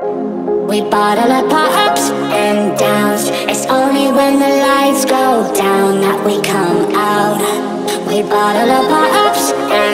We bottle up our ups and downs It's only when the lights go down that we come out We bottle up our ups and.